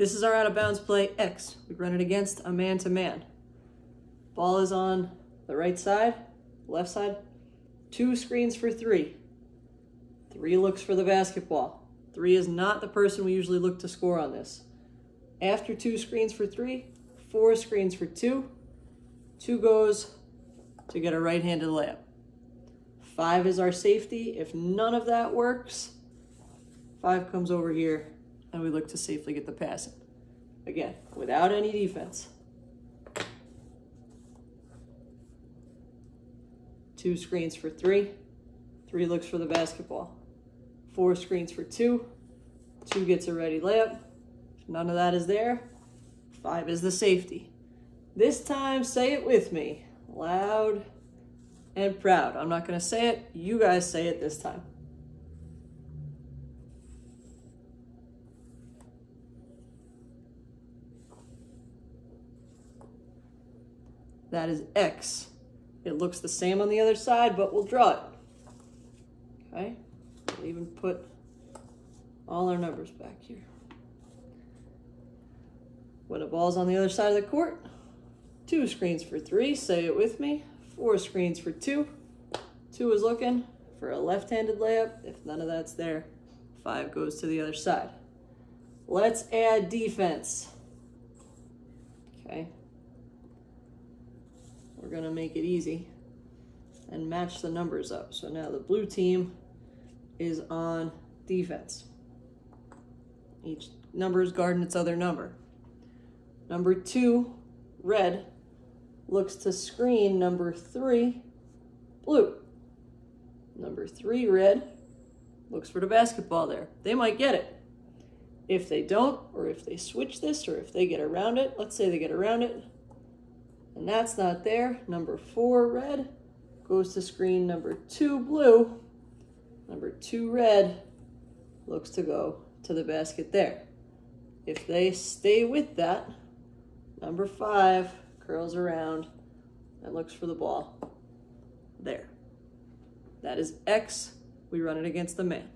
This is our out of bounds play X. We run it against a man to man. Ball is on the right side, left side. Two screens for three. Three looks for the basketball. Three is not the person we usually look to score on this. After two screens for three, four screens for two. Two goes to get a right handed layup. Five is our safety. If none of that works, five comes over here and we look to safely get the pass in. Again, without any defense. Two screens for three. Three looks for the basketball. Four screens for two. Two gets a ready layup. None of that is there, five is the safety. This time, say it with me, loud and proud. I'm not going to say it. You guys say it this time. That is X. It looks the same on the other side, but we'll draw it. Okay? We'll even put all our numbers back here. When a ball's on the other side of the court, two screens for three, say it with me. Four screens for two. Two is looking for a left-handed layup. If none of that's there, five goes to the other side. Let's add defense. Okay. We're gonna make it easy and match the numbers up. So now the blue team is on defense. Each number is guarding its other number. Number two, red, looks to screen number three, blue. Number three, red, looks for the basketball there. They might get it. If they don't, or if they switch this, or if they get around it, let's say they get around it, and that's not there, number four, red, goes to screen number two, blue. Number two, red, looks to go to the basket there. If they stay with that, number five, curls around and looks for the ball. There. That is X. We run it against the man.